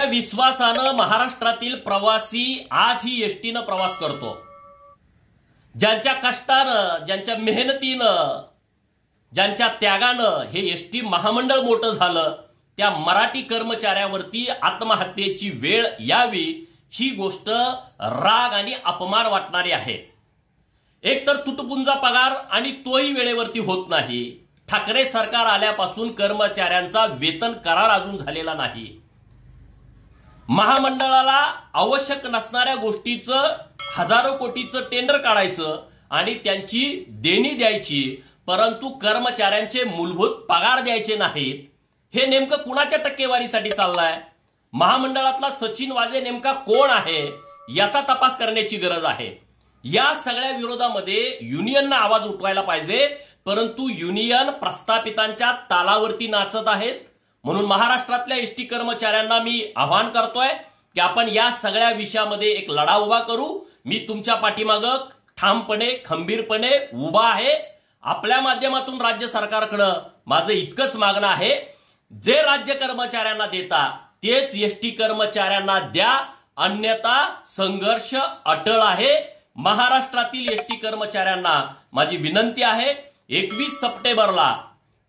मोठ्या विश्वासानं महाराष्ट्रातील प्रवासी आज ही एसटीनं प्रवास करतो. ज्यांच्या कष्टानं ज्यांच्या मेहनतीनं ज्यांच्या त्यागानं हे एसटी महामंडळ मोठं झालं त्या मराठी कर्मचाऱ्यावरती आत्महत्येची वेळ यावी ही गोष्ट राग आणि अपमान वाटणारी आहे. एक तर तुटपुंजा पगार आणि तोही वेळेवरती होत नाही. ठाकरे सरकार आल्यापासून कर्मचाऱ्यांचा वेतन करार अजून झालेला नाही. महामंडळाला आवश्यक नसणाऱ्या गोष्टीचं हजारो कोटीचं टेंडर काढायचं आणि त्यांची देणी द्यायची परंतु कर्मचाऱ्यांचे मूलभूत पगार द्यायचे नाहीत हे नेमकं कुणाच्या टक्केवारीसाठी चाललंय? महामंडळातला सचिन वाजे नेमका कोण आहे याचा तपास करण्याची गरज आहे. या सगळ्या विरोधामध्ये युनियननं आवाज उठवायला पाहिजे परंतु युनियन प्रस्थापितांच्या तालावरती नाचत आहेत म्हणून महाराष्ट्रातल्या एस टी कर्मचाऱ्यांना मी आवाहन करतोय की आपण या सगळ्या विषयामध्ये एक लढा उभा करू. मी तुमच्या पाठीमागं ठामपणे खंबीरपणे उभा आहे. आपल्या माध्यमातून राज्य सरकारकडं माझं इतकंच मागणं आहे. जे राज्य कर्मचाऱ्यांना देता तेच एस टी कर्मचाऱ्यांना द्या. अन्यथा संघर्ष अटळ आहे. महाराष्ट्रातील एस टी कर्मचाऱ्यांना माझी विनंती आहे एकवीस सप्टेंबरला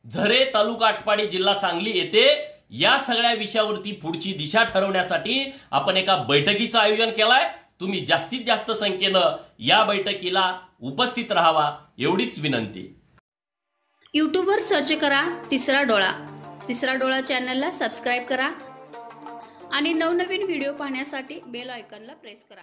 झरे तालुका आटपाडी जिल्हा सांगली येथे या सगळ्या विषयावरती पुढची दिशा ठरवण्यासाठी आपण एका बैठकीचं आयोजन केलंय. तुम्ही जास्तीत जास्त संख्येनं या बैठकीला उपस्थित राहावा एवढीच विनंती. यूट्यूबवर सर्च करा तिसरा डोळा. तिसरा डोळा चॅनलला सबस्क्राईब करा. आणि नवनवीन व्हिडिओ पाहण्यासाठी बेल आयकॉनला प्रेस करा.